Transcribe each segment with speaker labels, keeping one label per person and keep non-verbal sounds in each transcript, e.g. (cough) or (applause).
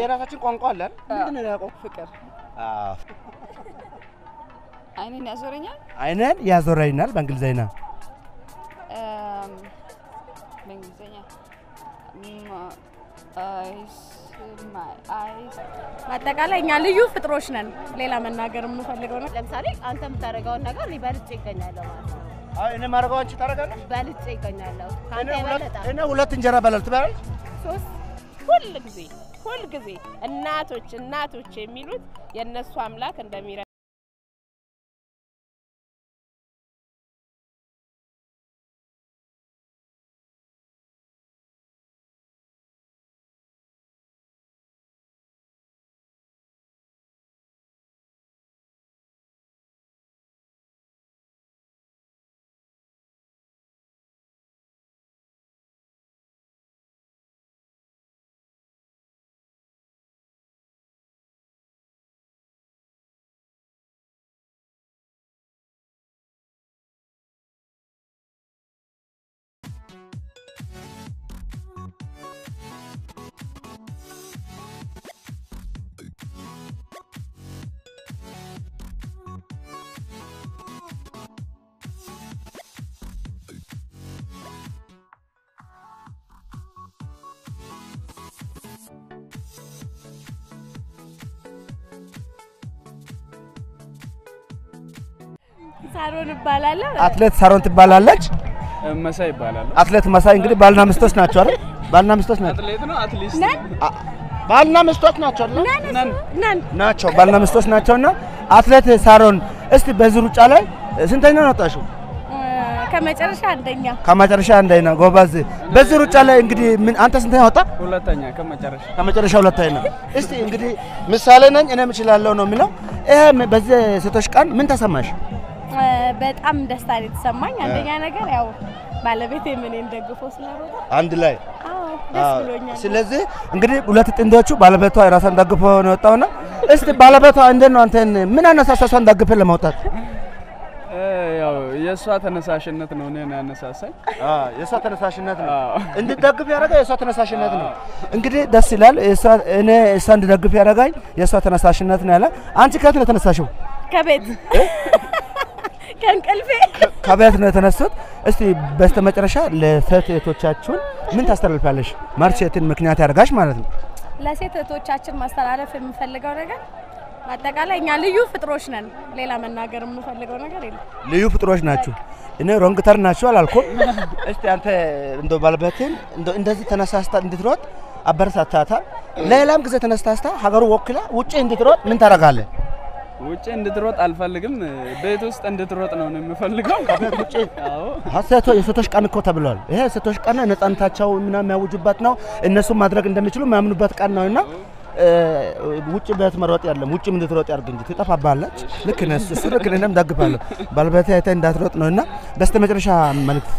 Speaker 1: የራሳችን ቋንቋ አለን። ምንድን ነው ያውቀው?
Speaker 2: ፍቅር
Speaker 1: አዎ።
Speaker 2: አይንን ያዞረኛል።
Speaker 1: አይነን ያዞረኛል በእንግሊዝኛ
Speaker 2: በእንግሊዝኛ
Speaker 3: እኛ ልዩ ፍጥሮች ነን። ሌላ መናገር የምፈልገው ነው።
Speaker 4: ለምሳሌ አንተ የምታደርገውን ነገር እኔ በልጬ ይገኛለሁ ማለት ነው።
Speaker 1: አይ እኔ ማድረገው አንቺ ታደርጋለሽ።
Speaker 4: በልጬ ይገኛለሁ
Speaker 1: ሁለት እንጀራ በላል ትበላለች።
Speaker 5: ሶስት ሁል ጊዜ ሁል ጊዜ እናቶች እናቶች የሚሉት የእነሱ አምላክ እንደሚረ
Speaker 3: ሳሮን እባላለሁ።
Speaker 1: አትሌት ሳሮን ትባላለች።
Speaker 6: መሳይ ይባላል።
Speaker 1: አትሌት መሳይ እንግዲህ ባልና ሚስቶች ናቸው አይደል? ባልና ሚስቶች ናቸው።
Speaker 6: አትሌት ነው አትሊስት
Speaker 1: ባልና ሚስቶች ናቸው አይደል?
Speaker 6: ነን
Speaker 3: ነን
Speaker 1: ናቸው ባልና ሚስቶች ናቸውና አትሌት ሳሮን እስቲ በዚህ ሩጫ ላይ ስንተኛ ነው ወጣሽው?
Speaker 3: ከመጨረሻ አንደኛ
Speaker 1: ከመጨረሻ አንደኛ ጎበዝ። በዚህ ሩጫ ላይ እንግዲህ ምን አንተ ስንተኛ ወጣ?
Speaker 6: ሁለተኛ ከመጨረሻ
Speaker 1: ከመጨረሻ ሁለተኛ ነው። እስቲ እንግዲህ ምሳሌ ነኝ እኔም እችላለሁ ነው የሚለው። ይሄ በዚህ ሴቶች ቀን ምን ተሰማሽ?
Speaker 3: በጣም ደስታ ነው የተሰማኝ። አንደኛ ነገር ያው ባለቤቴ እኔን ደግፎ ስለሮጠ
Speaker 1: አንድ ላይ
Speaker 3: አዎ ደስ ብሎኛል።
Speaker 1: ስለዚህ እንግዲህ ሁለት ጥንዶቹ ባለቤቷ የራሷን ደግፎ ነው የወጣውና እስቲ ባለቤቷ እንዴት ነው አንተን ምን አነሳሳ እሷን ደግፈህ ለመውጣት?
Speaker 6: እ፣ ያው የእሷ ተነሳሽነት ነው እኔን ያነሳሳኝ።
Speaker 1: የእሷ ተነሳሽነት ነው
Speaker 6: አዎ።
Speaker 1: እንድደግፍ ያደረገ የእሷ ተነሳሽነት ነው። እንግዲህ ደስ ይላል። የእሷ- እኔ እሷ እንድደግፍ ያደረጋኝ የእሷ ተነሳሽነት ነው ያለ። አንቺ ከየት ነው የተነሳሽው?
Speaker 3: ከቤት ከእንቅልፌ
Speaker 1: ከቤት ነው የተነሱት። እስቲ በስተመጨረሻ ለሴት እህቶቻችሁን ምን ታስተላልፋለሽ? ማርቼትን ምክንያት ያደርጋሽ ማለት ነው።
Speaker 3: ለሴት እህቶቻችን ማስተላለፍ የምፈልገው ነገር በአጠቃላይ እኛ ልዩ ፍጥሮች ነን። ሌላ መናገር የምፈልገው ነገር የለም።
Speaker 1: ልዩ ፍጥሮች ናችሁ። እኔ ሮንግተር ናችሁ አላልኩም። እስቲ አንተ እንደ ባለቤትን እንደ- እንደዚህ ተነሳስታ እንድትሮጥ አበረታታታል። ሌላም ጊዜ ተነሳስታ ሀገሩ ወክላ ውጭ እንድትሮጥ ምን ታደርጋለህ?
Speaker 6: ውጭ እንድትሮጥ አልፈልግም። ቤት ውስጥ እንድትሮጥ ነው የምፈልገው።
Speaker 1: ከቤት ውጭ የሴቶች ቀን እኮ ተብሏል። ይሄ የሴቶች ቀን ነጻነታቸው ምናምን የሚያውጁበት ነው። እነሱም ማድረግ እንደሚችሉ የሚያምኑበት ቀን ነው እና ውጭ ቤት መሮጥ ያለም ውጭም እንድትሮጥ ያርግ እንጂ ትጠፋባለች። ልክ ነህ። እሱ ልክ ነህ። እኔም ደግፋለሁ። ባለቤቴ አይተህ እንዳትሮጥ ነው እና በስተ መጨረሻ መልዕክት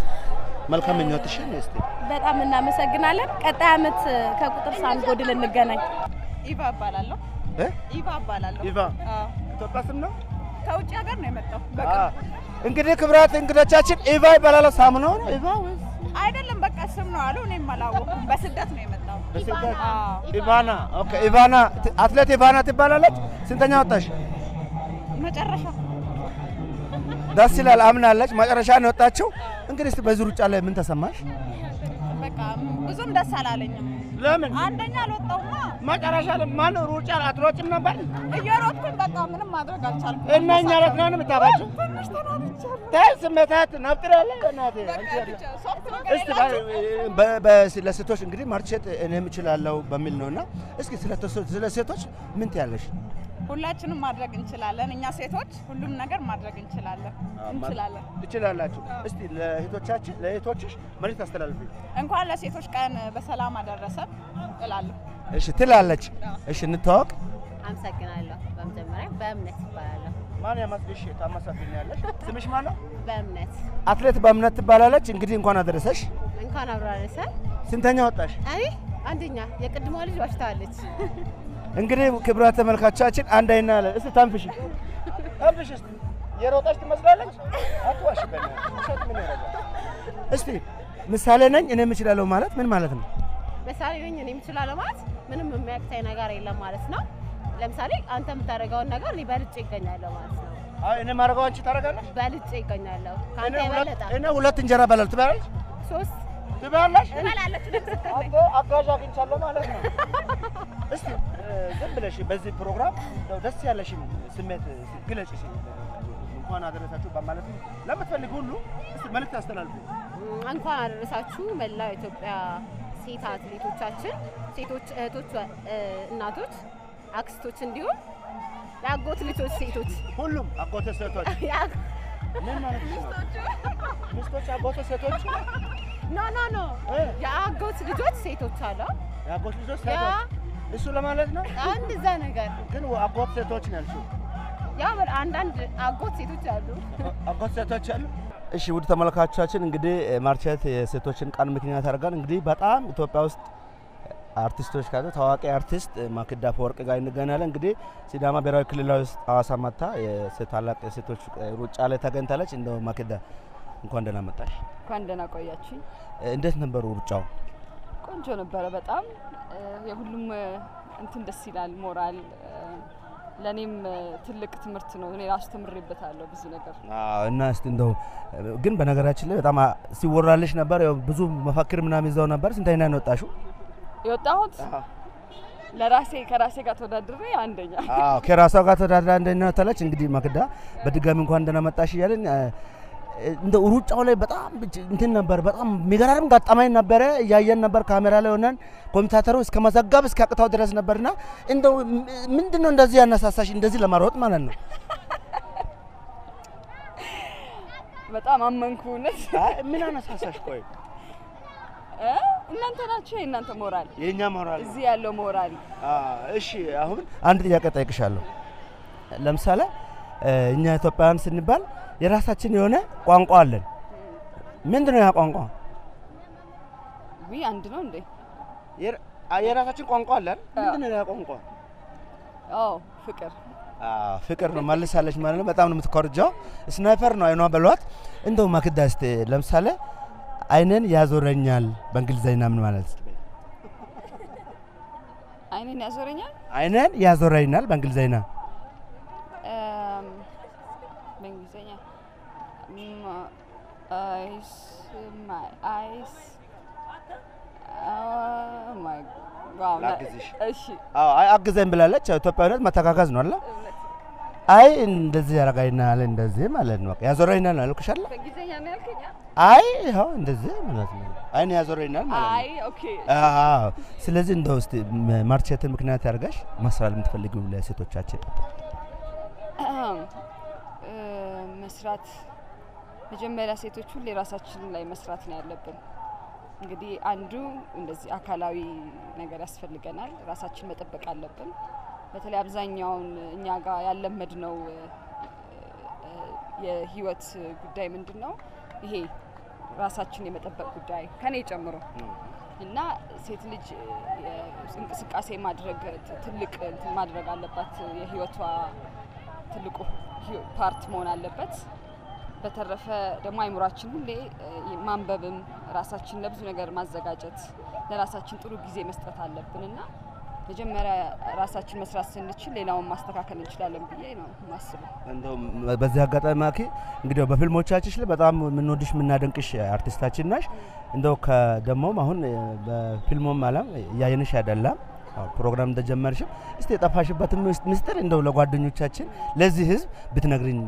Speaker 1: መልካም ምኞትሽን እስቲ
Speaker 3: በጣም እናመሰግናለን። ቀጣይ ዓመት ከቁጥር ሳንጎድል እንገናኝ።
Speaker 2: ኢቫ እባላለሁ።
Speaker 1: እ?
Speaker 2: ኢቫ እባላለሁ።
Speaker 1: ኢቫ
Speaker 2: አዎ፣
Speaker 1: ኢትዮጵያ ስም ነው።
Speaker 2: ከውጭ ሀገር ነው የመጣው።
Speaker 1: እንግዲህ ክብራት እንግዶቻችን ኢቫ ይባላል። ሳምነው ነው ኢቫ ወይስ
Speaker 2: አይደለም በቃ ስም ነው አሉ። እኔም አላወኩም። በስደት ነው የመጣው።
Speaker 1: በስደት? ኢቫና okay። ኢቫና አትሌት ኢቫና ትባላለች። ስንተኛ ወጣሽ?
Speaker 2: መጨረሻ
Speaker 1: ደስ ይላል። አምናለች። መጨረሻ ነው የወጣችው። እንግዲህ በዚህ ሩጫ ላይ ምን ተሰማሽ?
Speaker 2: በቃ ብዙም ደስ አላለኝም።
Speaker 1: ለምን
Speaker 2: አንደኛ አልወጣሁማ።
Speaker 1: መጨረሻ ላይ ማን ሩጫ አትሮጭም ነበር?
Speaker 2: እየሮጥኩኝ በቃ ምንም ማድረግ አልቻልኩም።
Speaker 1: እና እኛ ረት ነው የምታባችው።
Speaker 2: ትንሽ ተናድቻለሁ።
Speaker 1: ታይ ስሜታት ነፍጥር ያለ እናቴ እስቲ እንግዲህ ማርቼት እኔም እችላለሁ በሚል ነውና እስኪ ስለ ሴቶች ምን ትያለሽ?
Speaker 2: ሁላችንም ማድረግ እንችላለን። እኛ ሴቶች ሁሉም ነገር ማድረግ እንችላለን እንችላለን።
Speaker 1: ትችላላችሁ። እስቲ ለእህቶቻችን ለእህቶችሽ መልዕክት አስተላልፊ።
Speaker 2: እንኳን ለሴቶች ቀን በሰላም አደረሰ እላለሁ።
Speaker 1: እሺ ትላለች። እሺ እንታወቅ።
Speaker 4: አመሰግናለሁ። በመጀመሪያ በእምነት ይባላለሁ።
Speaker 1: ማን ያማስገሽ ታማሳፊኛለሽ? ስምሽ ማን ነው?
Speaker 4: በእምነት
Speaker 1: አትሌት በእምነት ትባላለች። እንግዲህ እንኳን አደረሰሽ።
Speaker 4: እንኳን አብሮ አደረሰን።
Speaker 1: ስንተኛ ወጣሽ?
Speaker 4: እኔ አንደኛ የቅድሟ ልጅ ዋሽታለች።
Speaker 1: እንግዲህ ክብራት ተመልካቾቻችን አንድ አይና አለ። እስቲ ታንፍሽ ታንፍሽ እስቲ የሮጠሽ ትመስላለች። አትዋሽ? እስቲ ምሳሌ ነኝ እኔ የምችላለሁ ማለት ምን ማለት ነው?
Speaker 4: ምሳሌ ነኝ እኔ የምችላለሁ ማለት ምንም የሚያቅተኝ ነገር የለም ማለት ነው። ለምሳሌ አንተ የምታደርገውን ነገር እኔ በልጬ ይገኛለሁ ማለት ነው።
Speaker 1: አይ እኔ ማድረገው አንቺ ታደርጋለሽ።
Speaker 4: በልጬ ይገኛለሁ
Speaker 1: ሁለት-
Speaker 4: የበለጠ
Speaker 1: እኔ ሁለት እንጀራ በላል ትበላለሽ
Speaker 4: ሶስት
Speaker 1: ትበላለሽ። አጋዥ አግኝቻለሁ ማለት ነው። እስቲ ዝም ብለሽ በዚህ ፕሮግራም እንደው ደስ ያለሽን ስሜት ግለጭ። እንኳን አደረሳችሁ በማለት ለምትፈልግ ሁሉ እስቲ መልዕክት አስተላልፉ።
Speaker 4: እንኳን አደረሳችሁ መላው የኢትዮጵያ ሴት አትሌቶቻችን፣ ሴቶች፣ እህቶች፣ እናቶች፣ አክስቶች እንዲሁም የአጎት ልጆች ሴቶች
Speaker 1: ሁሉም አጎተ ሴቶች ምን ማለት ነው? ሚስቶች አጎተ ሴቶች
Speaker 4: no no
Speaker 1: no
Speaker 4: የአጎት ልጆች ሴቶች አሉ።
Speaker 1: የአጎት ልጆች ሴቶች እሱ ለማለት ነው።
Speaker 4: አንድ እዛ ነገር
Speaker 1: ግን አጎት ሴቶች ነው ያልሽው።
Speaker 4: ያው አንዳንድ አጎት ሴቶች አሉ።
Speaker 1: አጎት ሴቶች አሉ። እሺ ውድ ተመልካቾቻችን እንግዲህ ማርቸት የሴቶችን ቀን ምክንያት አድርገን እንግዲህ በጣም ኢትዮጵያ ውስጥ አርቲስቶች ካሉ ታዋቂ አርቲስት ማክዳ ፈወርቅ ጋር እንገናለን። እንግዲህ ሲዳማ ብሔራዊ ክልላዊ ውስጥ ሐዋሳ መታ የሴት ታላቅ የሴቶች ሩጫ ላይ ተገኝታለች። እንደው ማክዳ እንኳን ደህና መጣሽ።
Speaker 7: እንኳን ደህና ቆያችኝ።
Speaker 1: እንዴት ነበሩ ሩጫው?
Speaker 7: ቆንጆ ነበረ በጣም የሁሉም እንትን ደስ ይላል ሞራል ለእኔም ትልቅ ትምህርት ነው። እኔ ራሱ ተምሬበታለሁ ብዙ ነገር።
Speaker 1: እና እስቲ እንደው ግን በነገራችን ላይ በጣም ሲወራልሽ ነበር። ብዙ መፈክር ምናምን ይዘው ነበር። ስንተኛ ነው የወጣሽው?
Speaker 7: የወጣሁት ለራሴ ከራሴ ጋር ተወዳድሬ አንደኛ።
Speaker 1: አዎ ከራሷ ጋር ተወዳድራ እንደና ተለች። እንግዲህ ማክዳ በድጋሚ እንኳን ደህና መጣሽ እያለን እንደ ሩጫው ላይ በጣም እንትን ነበር። በጣም የሚገራርም ጋጠማኝ ነበረ። እያየን ነበር ካሜራ ላይ ሆነን ኮሚታተሩ እስከ መዘጋብ እስከ አቅታው ድረስ ነበርና እንደው ም- ምንድን ነው እንደዚህ ያነሳሳሽ እንደዚህ ለማሮጥ ማለት ነው?
Speaker 7: በጣም አመንኩ
Speaker 1: ምን አነሳሳሽ? ቆይ?
Speaker 7: እናንተ ናቸው የእናንተ ሞራል፣
Speaker 1: የእኛ ሞራል
Speaker 7: እዚህ ያለው ሞራል።
Speaker 1: እሺ አሁን አንድ ጥያቄ ጠይቅሻለሁ። ለምሳሌ እኛ ኢትዮጵያውያን ስንባል የራሳችን የሆነ ቋንቋ አለን። ምንድን ነው ያ ቋንቋ?
Speaker 7: ዊ አንድ ነው እንዴ?
Speaker 1: የራሳችን ቋንቋ አለን። ምንድን ነው ያ ቋንቋ?
Speaker 7: አዎ ፍቅር።
Speaker 1: ፍቅር ነው መልሳለች ማለት ነው። በጣም ነው የምትኮርጃው። ስናይፐር ነው አይኗ በሏት። እንደው ማክዳ እስቲ ለምሳሌ አይንን ያዞረኛል በእንግሊዝኛ ምን ማለት
Speaker 7: አይንን ያዞረኛል።
Speaker 1: አይንን ያዞረኛል በእንግሊዝኛ
Speaker 7: Um, በእንግሊዝኛ
Speaker 1: ላግዝሽ። (laughs)
Speaker 7: እሺ
Speaker 1: አዎ አይ አግዘኝ ብላለች። ኢትዮጵያዊነት መተጋገዝ ነው አለ። አይ እንደዚህ ያረጋይናል እንደዚህ ማለት ነው። ያዞረኛል ነው ያልኩሽ አለ።
Speaker 7: ነው?
Speaker 1: አይ ይኸው እንደዚህ ማለት ነው። ማለት ነው።
Speaker 7: አይ okay
Speaker 1: አዎ ስለዚህ እንደው እስቲ ም- ማርቸትን ምክንያት ያርጋሽ ማስራል የምትፈልጊው ለሴቶቻችን
Speaker 7: መስራት መጀመሪያ ሴቶች ሁሌ ራሳችን ላይ መስራት ነው ያለብን። እንግዲህ አንዱ እንደዚህ አካላዊ ነገር ያስፈልገናል። ራሳችን መጠበቅ አለብን። በተለይ አብዛኛውን እኛ ጋር ያለመድ ነው የህይወት ጉዳይ ምንድን ነው ይሄ ራሳችን የመጠበቅ ጉዳይ ከኔ ጨምሮ እና ሴት ልጅ እንቅስቃሴ ማድረግ ትልቅ ማድረግ አለባት። የህይወቷ ትልቁ part መሆን አለበት። በተረፈ ደግሞ አይምሯችን ሁሌ ማንበብም ራሳችን ለብዙ ነገር ማዘጋጀት ለራሳችን ጥሩ ጊዜ መስጠት አለብን እና መጀመሪያ ራሳችን መስራት ስንችል ሌላውን ማስተካከል እንችላለን ብዬ ነው ማስበው።
Speaker 1: እንደውም በዚህ አጋጣሚ ማኪ እንግዲህ በፊልሞቻችሽ ላይ በጣም የምንወድሽ የምናደንቅሽ አርቲስታችን ናሽ። እንደው ከደሞም አሁን በፊልሙም አለም እያየንሽ አይደለም ፕሮግራም እንደጀመርሽም እስቲ የጠፋሽበትን ምስ- ምስጢር እንደው ለጓደኞቻችን ለዚህ ህዝብ ብትነግሪኝ።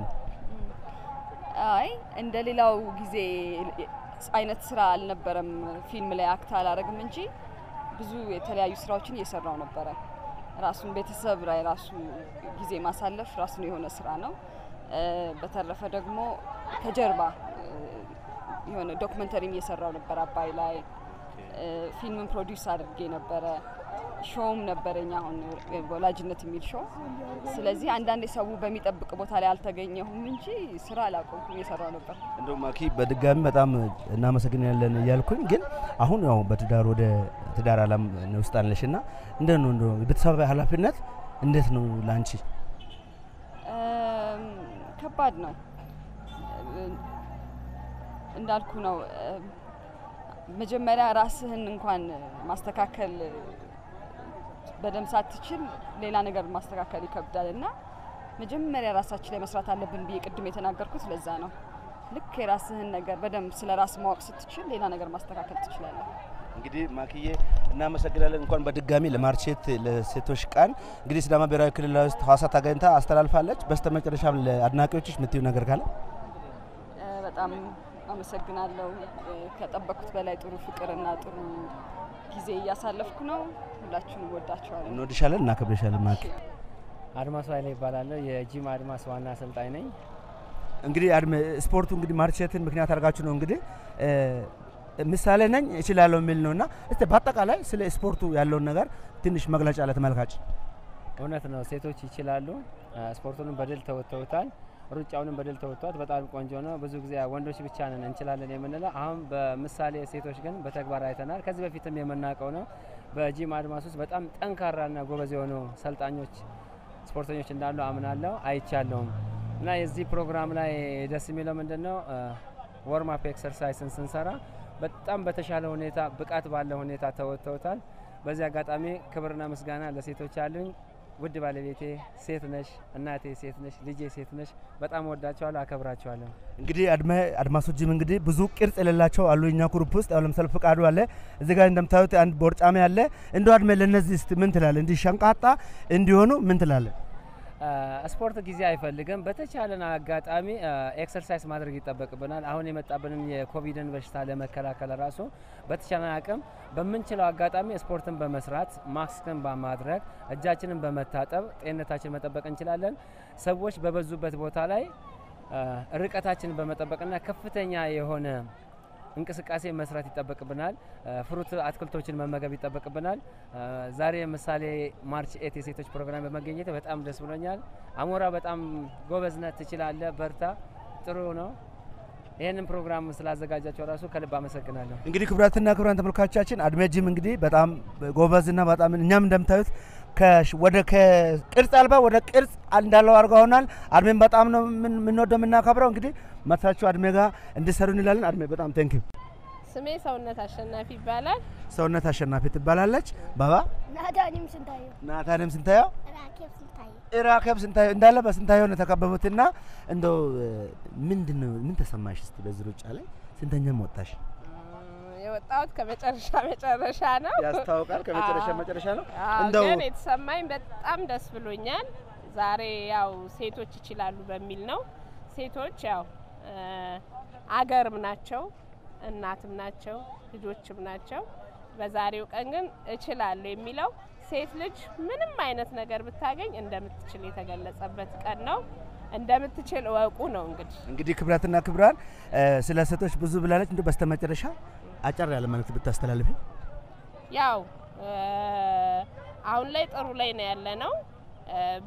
Speaker 7: አይ እንደ ሌላው ጊዜ አይነት ስራ አልነበረም። ፊልም ላይ act አላረግም እንጂ ብዙ የተለያዩ ስራዎችን እየሰራው ነበረ። ራሱን ቤተሰብ ላይ ራሱ ጊዜ ማሳለፍ ራሱን የሆነ ስራ ነው። በተረፈ ደግሞ ከጀርባ የሆነ documentary ም እየሰራው ነበር አባይ ላይ ፊልምን produce አድርጌ ነበረ። ሾውም ነበረኝ አሁን ወላጅነት የሚል ሾው። ስለዚህ አንዳንዴ ሰው በሚጠብቅ ቦታ ላይ አልተገኘሁም እንጂ ስራ አላቆምኩም፣ እየሰራው ነበር።
Speaker 1: እንደው ማኪ በድጋሚ በጣም እናመሰግናለን እያልኩኝ ግን አሁን ያው በትዳር ወደ ትዳር አለም ውስጥ አለሽ እና እንዴት ነው እንደው የቤተሰብ ኃላፊነት እንዴት ነው ለአንቺ?
Speaker 7: ከባድ ነው እንዳልኩ ነው። መጀመሪያ ራስህን እንኳን ማስተካከል በደንብ ሳትችል ሌላ ነገር ማስተካከል ይከብዳል እና መጀመሪያ ራሳችን ላይ መስራት አለብን ብዬ ቅድም የተናገርኩት ለዛ ነው። ልክ የራስህን ነገር በደንብ ስለ ራስ ማወቅ ስትችል ሌላ ነገር ማስተካከል ትችላለህ።
Speaker 1: እንግዲህ ማክዬ እናመሰግናለን። እንኳን በድጋሚ ለማርቼት ለሴቶች ቀን እንግዲህ ሲዳማ ብሔራዊ ክልላዊ ውስጥ ሀዋሳ ተገኝታ አስተላልፋለች። በስተመጨረሻም ለአድናቂዎችሽ የምትዩ ነገር ካለ?
Speaker 7: በጣም አመሰግናለሁ። እ፣ ከጠበቅኩት በላይ ጥሩ ፍቅርና ጥሩ ጊዜ እያሳለፍኩ ነው። ሁላችሁንም ወዳችኋለሁ።
Speaker 1: እንወድሻለን፣ እናከብርሻለን ማኪ።
Speaker 8: አድማሱ ኃይሌ ይባላለሁ። የጂም አድማስ ዋና አሰልጣኝ ነኝ።
Speaker 1: እንግዲህ አድመ ስፖርቱ እንግዲህ ማርቼትን ምክንያት አድርጋችሁ ነው እንግዲህ ምሳሌ ነኝ እችላለሁ የሚል ነው እና እስቲ በአጠቃላይ ስለ ስፖርቱ ያለውን ነገር ትንሽ መግለጫ ለተመልካች
Speaker 8: እውነት ነው፣ ሴቶች ይችላሉ። ስፖርቱንም በድል ተወጥተውታል። ሩጫውንም በድል ተወጥተዋት በጣም ቆንጆ ነው። ብዙ ጊዜ ወንዶች ብቻ ነን እንችላለን የምንለው፣ አሁን በምሳሌ ሴቶች ግን በተግባር አይተናል። ከዚህ በፊትም የምናውቀው ነው። በጂም አድማስ ውስጥ በጣም ጠንካራና ጎበዝ የሆኑ ሰልጣኞች፣ ስፖርተኞች እንዳሉ አምናለሁ፣ አይቻለሁም። እና የዚህ ፕሮግራም ላይ ደስ የሚለው ምንድን ነው warm up exercise ን ስንሰራ በጣም በተሻለ ሁኔታ ብቃት ባለ ሁኔታ ተወጥተውታል። በዚህ አጋጣሚ ክብርና ምስጋና ለሴቶች አሉኝ። ውድ ባለቤቴ ሴት ነሽ፣ እናቴ ሴት ነሽ፣ ልጄ ሴት ነሽ። በጣም ወዳቸዋለሁ፣ አከብራቸዋለሁ።
Speaker 1: እንግዲህ አድመ አድማሶችም እንግዲህ ብዙ ቅርጽ የሌላቸው አሉ እኛ group ውስጥ አሁን ለምሳሌ ፍቃዱ አለ እዚህ ጋር እንደምታዩት አንድ ቦርጫሜ አለ። እንደው አድመ ለነዚህ እስቲ ምን ትላለ? እንዲህ ሸንቃጣ እንዲሆኑ ምን ትላለ?
Speaker 8: ስፖርት ጊዜ አይፈልግም። በተቻለን አጋጣሚ exercise ማድረግ ይጠበቅብናል። አሁን የመጣብንን የኮቪድን በሽታ ለመከላከል ራሱ በተቻለን አቅም በምንችለው አጋጣሚ ስፖርትን በመስራት ማስክን በማድረግ እጃችንን በመታጠብ ጤንነታችን መጠበቅ እንችላለን። ሰዎች በበዙበት ቦታ ላይ ርቀታችንን በመጠበቅና ከፍተኛ የሆነ እንቅስቃሴ መስራት ይጠበቅብናል። ፍሩት አትክልቶችን መመገብ ይጠበቅብናል። ዛሬ ምሳሌ ማርች ኤት የሴቶች ፕሮግራም በመገኘት በጣም ደስ ብሎኛል። አሞራ በጣም ጎበዝነት፣ ትችላለ፣ በርታ፣ ጥሩ ነው። ይህንን ፕሮግራም ስላዘጋጃቸው ራሱ ከልብ አመሰግናለሁ።
Speaker 1: እንግዲህ ክቡራትና ክቡራን ተመልካቾቻችን አድሜ ጂም እንግዲህ በጣም ጎበዝና በጣም እኛም እንደምታዩት ወደ ከቅርጽ አልባ ወደ ቅርጽ እንዳለው አድርገውናል። አድሜን በጣም ነው የምንወደው የምናከብረው። እንግዲህ መጥታችሁ አድሜ ጋር እንድትሰሩ እንላለን። አድሜ በጣም thank you።
Speaker 5: ስሜ ሰውነት አሸናፊ ይባላል።
Speaker 1: ሰውነት አሸናፊ ትባላለች። ባባ
Speaker 9: ናታኒም ስንታየው
Speaker 1: ናታንም ስንታየው
Speaker 9: ራኬብ ስንታየው
Speaker 1: እንዳለ በስንታየው ነው የተከበቡትና እንደው ምንድን ነው ምን ተሰማሽ? እስቲ በዚህ ሩጫ ላይ ስንተኛም ወጣሽ?
Speaker 5: የወጣሁት ከመጨረሻ (laughs) መጨረሻ ነው።
Speaker 1: ያስታውቃል። ከመጨረሻ መጨረሻ ነው። እንደው
Speaker 5: ግን የተሰማኝ በጣም ደስ ብሎኛል። ዛሬ ያው ሴቶች ይችላሉ በሚል ነው። ሴቶች ያው አገርም ናቸው፣ እናትም ናቸው፣ ልጆችም ናቸው። በዛሬው ቀን ግን እችላለሁ የሚለው ሴት ልጅ ምንም አይነት ነገር ብታገኝ እንደምትችል የተገለጸበት ቀን ነው። እንደምትችል እወቁ ነው እንግዲህ
Speaker 1: እንግዲህ ክብራትና ክብራን ስለ ሴቶች ብዙ ብላለች። እንዲሁ በስተመጨረሻ አጨር ያለ መልእክት ብታስተላልፊ።
Speaker 5: ያው አሁን ላይ ጥሩ ላይ ነው ያለ ነው።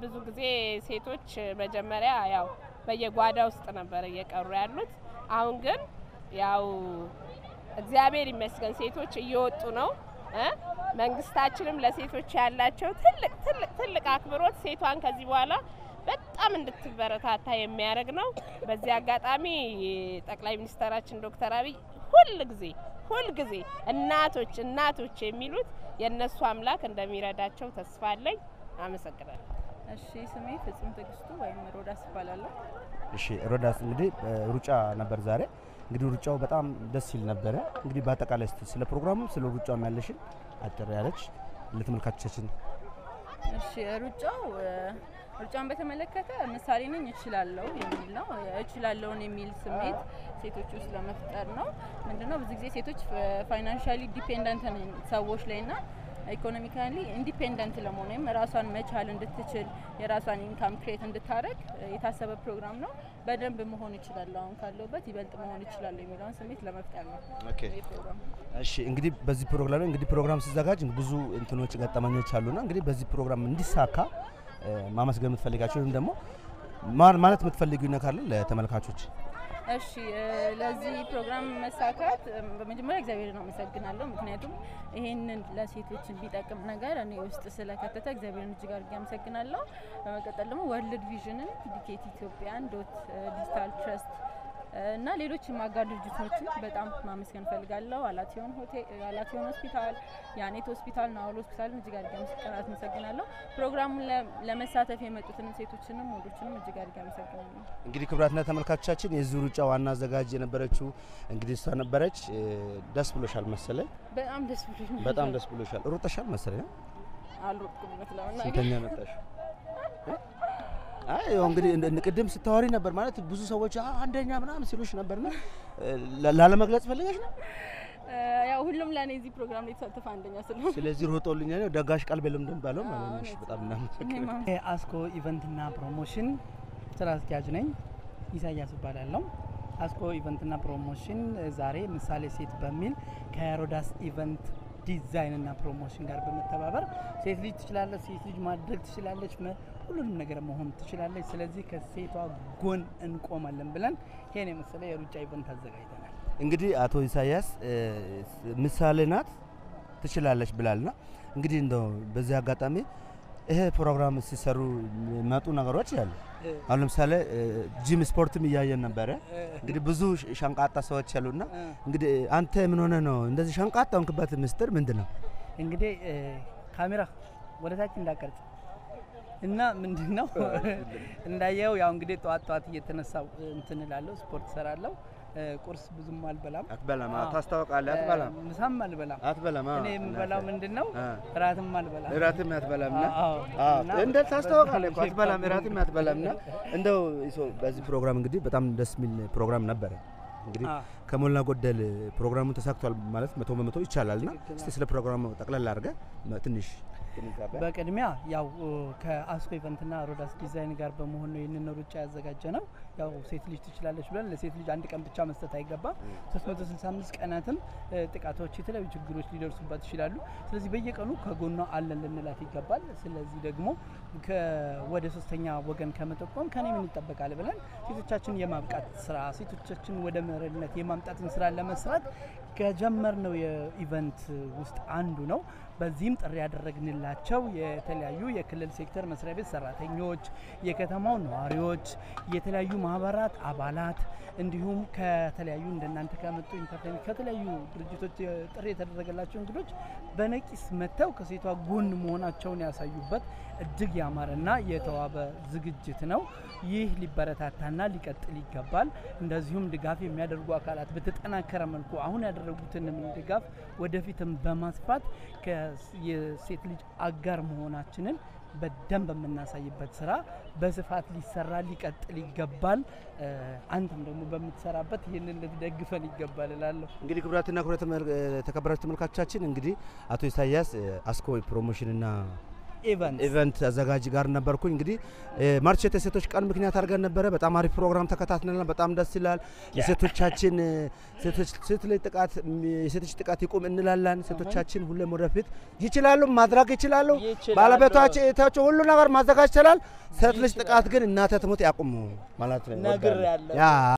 Speaker 5: ብዙ ጊዜ ሴቶች መጀመሪያ ያው በየጓዳ ውስጥ ነበር እየቀሩ ያሉት። አሁን ግን ያው እግዚአብሔር ይመስገን ሴቶች እየወጡ ነው መንግስታችንም ለሴቶች ያላቸው ትልቅ ትልቅ ትልቅ አክብሮት ሴቷን ከዚህ በኋላ በጣም እንድትበረታታ የሚያደርግ ነው። በዚህ አጋጣሚ ጠቅላይ ሚኒስትራችን ዶክተር አብይ ሁል ጊዜ ሁል ጊዜ እናቶች እናቶች የሚሉት የእነሱ አምላክ እንደሚረዳቸው ተስፋ አለኝ። አመሰግናለሁ።
Speaker 10: እሺ ስሜ ፍጹም ትዕግስቱ ወይም ሮዳስ ይባላለሁ።
Speaker 1: እሺ ሮዳስ፣ እንግዲህ ሩጫ ነበር ዛሬ። እንግዲህ ሩጫው በጣም ደስ ሲል ነበረ። እንግዲህ በአጠቃላይ እስቲ ስለ ፕሮግራሙ ስለ ሩጫው ያለሽን አጭር ያለች ለተመልካቾቻችን።
Speaker 10: እሺ ሩጫው ሩጫውን በተመለከተ ምሳሌ ነኝ እችላለሁ የሚል ነው። እችላለውን የሚል ስሜት ሴቶች ውስጥ ለመፍጠር ነው። ምንድነው ብዙ ጊዜ ሴቶች financially dependent ሰዎች ላይ ና economically independent ለመሆን ወይም ራሷን መቻል እንድትችል የራሷን income create እንድታደረግ የታሰበ ፕሮግራም ነው። በደንብ መሆን ይችላለሁ፣ አሁን ካለሁበት ይበልጥ መሆን ይችላለሁ የሚለውን ስሜት ለመፍጠር ነው
Speaker 1: እሺ እንግዲህ በዚህ ፕሮግራም ላይ እንግዲህ ፕሮግራም ሲዘጋጅ ብዙ እንትኖች ገጠመኞች አሉና እንግዲህ በዚህ ፕሮግራም እንዲሳካ ማመስገን የምትፈልጋቸው ወይም ደግሞ ማለት የምትፈልጊው ነገር አለ ለተመልካቾች?
Speaker 10: እሺ ለዚህ ፕሮግራም መሳካት በመጀመሪያ እግዚአብሔርን አመሰግናለሁ። ምክንያቱም ይሄንን ለሴቶች የሚጠቅም ነገር እኔ ውስጥ ስለከተተ እግዚአብሔርን እጅግ አድርጌ አመሰግናለሁ። በመቀጠል ደግሞ World Vision ን ዲኬት ኢትዮጵያን Dot Digital Trust እና ሌሎችም አጋር ድርጅቶችን በጣም ማመስገን እፈልጋለሁ። አላቲዮን ሆቴል፣ አላቲዮን ሆስፒታል፣ የአኔት ሆስፒታል፣ ናውል ሆስፒታልን እጅግ አድርጌ አመሰግናለሁ። ፕሮግራሙን ለመሳተፍ የመጡትንም ሴቶችንም ወንዶችንም እጅግ አድርጌ አመሰግናለሁ።
Speaker 1: እንግዲህ ክቡራትና ተመልካቾቻችን የዚህ ሩጫ ዋና አዘጋጅ የነበረችው እንግዲህ እሷ ነበረች። ደስ ብሎሻል መሰለኝ?
Speaker 10: በጣም ደስ ብሎኛል።
Speaker 1: በጣም ደስ ብሎሻል። ሩጠሻል መሰለኝ?
Speaker 10: አልሮጥኩም
Speaker 1: ስንተኛ መጣሽ? አይ ያው እንግዲህ ቅድም ስታወሪ ነበር ማለት ብዙ ሰዎች "አ፣ አንደኛ ምናምን ሲሉሽ ነበርና ላለመግለጽ ፈልገሽ ነው።
Speaker 10: ያው ሁሉም ለእኔ እዚህ ፕሮግራም ላይ የተሳተፈ አንደኛ ስለሆነ
Speaker 1: ስለዚህ ሮጦልኛል ነው ደጋሽ ቃል በለም እንደሚባለው ማለት ነው። እሺ፣ በጣም እናመሰግናለን።
Speaker 11: የአስኮ ኢቨንትና ፕሮሞሽን ስራ አስኪያጅ ነኝ። ኢሳያስ እባላለሁ። አስኮ ኢቨንትና ፕሮሞሽን ዛሬ ምሳሌ ሴት በሚል ከሮዳስ ኢቨንት ዲዛይንና ፕሮሞሽን ጋር በመተባበር ሴት ልጅ ትችላለች፣ ሴት ልጅ ማድረግ ትችላለች፣ ሁሉንም ነገር መሆን ትችላለች። ስለዚህ ከሴቷ ጎን እንቆማለን ብለን ይሄን የመሰለ የሩጫ event አዘጋጅተናል።
Speaker 1: እንግዲህ አቶ ኢሳያስ ምሳሌ ናት ትችላለች ብላልና እንግዲህ እንደው በዚህ አጋጣሚ ይሄ ፕሮግራም ሲሰሩ መጡ ነገሮች ያሉ አሁን ለምሳሌ ጂም ስፖርትም እያየን ነበረ። እንግዲህ ብዙ ሸንቃጣ ሰዎች ያሉና እንግዲህ አንተ ምን ሆነ ነው እንደዚህ ሸንቃጣ ሆንክበት ምስጢር ምንድን ነው?
Speaker 11: እንግዲህ ካሜራ ወደ ታች እንዳቀርጽ እና ምንድን ነው እንዳየው ያው እንግዲህ ጠዋት ጠዋት እየተነሳው እንትን እላለሁ፣ ስፖርት ሰራለሁ። እ፣ ቁርስ ብዙም አልበላም።
Speaker 1: አትበላም? ታስታውቃለህ? አትበላም?
Speaker 11: ምሳም አልበላም።
Speaker 1: አትበላም?
Speaker 11: እኔ የምበላው ምንድን ነው እራትም አልበላም።
Speaker 1: እራትም አትበላም
Speaker 11: እና
Speaker 1: እንደ ታስታውቃለህ እኮ አትበላም፣ እራትም አትበላም ና? እንደው በዚህ ፕሮግራም እንግዲህ በጣም ደስ የሚል ፕሮግራም ነበረ። እንግዲህ ከሞላ ጎደል ፕሮግራሙ ተሳክቷል ማለት መቶ በመቶ ይቻላል ና?
Speaker 11: ትክክል
Speaker 1: እስቲ ስለ ፕሮግራሙ ጠቅላላ አድርገህ ትንሽ
Speaker 11: በቅድሚያ ያው ከአስኮ ኢቨንትና ሮዳስ ዲዛይን ጋር በመሆን ነው ይህንን ሩጫ ያዘጋጀ ነው። ያው ሴት ልጅ ትችላለች ብለን ለሴት ልጅ አንድ ቀን ብቻ መስጠት አይገባም። 365 ቀናትም ጥቃቶች፣ የተለያዩ ችግሮች ሊደርሱባት ይችላሉ። ስለዚህ በየቀኑ ከጎኗ አለን ልንላት ይገባል። ስለዚህ ደግሞ ወደ ሶስተኛ ወገን ከመጠቆም ከኔ ምን ይጠበቃል ብለን ሴቶቻችን የማብቃት ስራ ሴቶቻችን ወደ መሪነት የማምጣትን ስራ ለመስራት ከጀመርነው የ event ውስጥ አንዱ ነው። በዚህም ጥሪ ያደረግንላቸው የተለያዩ የክልል ሴክተር መስሪያ ቤት ሰራተኞች፣ የከተማው ነዋሪዎች፣ የተለያዩ ማህበራት አባላት እንዲሁም ከተለያዩ እንደናንተ ከመጡ entertainment ከተለያዩ ድርጅቶች ጥሪ የተደረገላቸው እንግዶች በነቂስ መጥተው ከሴቷ ጎን መሆናቸውን ያሳዩበት እጅግ ያማረና የተዋበ ዝግጅት ነው። ይህ ሊበረታታና ሊቀጥል ይገባል። እንደዚሁም ድጋፍ የሚያደርጉ አካላት በተጠናከረ መልኩ አሁን ያደረጉትንም ድጋፍ ወደፊትም በማስፋት የሴት ልጅ አጋር መሆናችንን በደንብ የምናሳይበት ስራ በስፋት ሊሰራ ሊቀጥል ይገባል። አንተም ደግሞ በምትሰራበት ይህንን ልትደግፈን ይገባል እላለሁ።
Speaker 1: እንግዲህ ክቡራትና ክቡራን ተከበራችሁ ተመልካቾቻችን እንግዲህ አቶ ኢሳያስ አስኮ ፕሮሞሽንና
Speaker 11: ኢቨንት
Speaker 1: አዘጋጅ ጋር ነበርኩኝ። እንግዲህ March eight የሴቶች ቀን ምክንያት አድርገን ነበረ። በጣም አሪፍ ፕሮግራም ተከታትለናል። በጣም ደስ ይላል። የሴቶቻችን ሴት ላይ ጥቃት የሴቶች ጥቃት ይቁም እንላለን። ሴቶቻችን ሁሌም ወደፊት ይችላሉ፣ ማድረግ ይችላሉ። እህቶቻቸው ሁሉ ነገር ማዘጋጅ ይችላል። ሴት ልጅ ጥቃት ግን እናተ ትሞት ያቁሙ ማለት ነው።